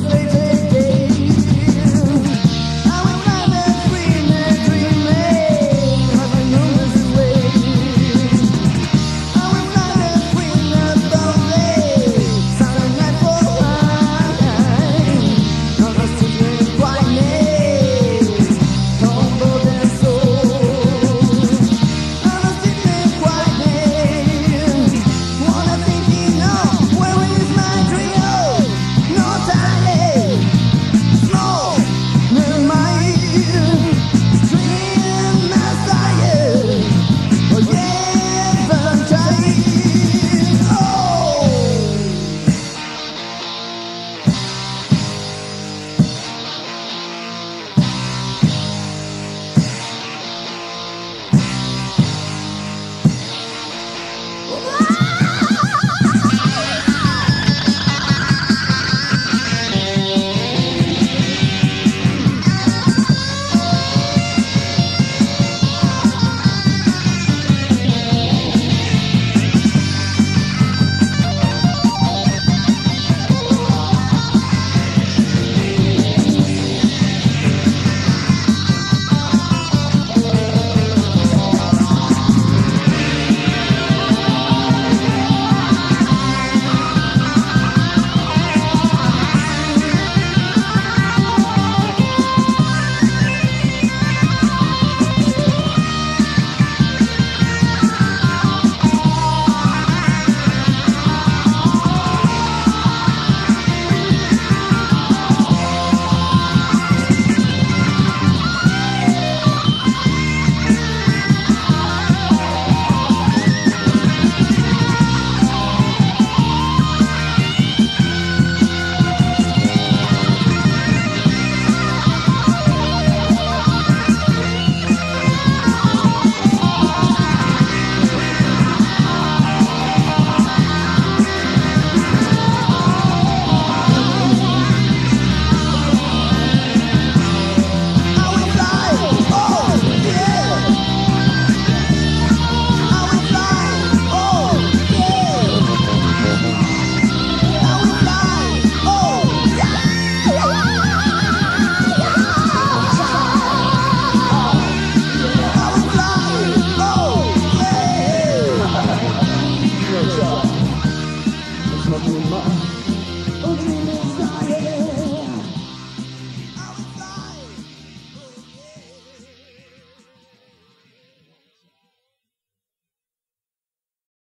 translated.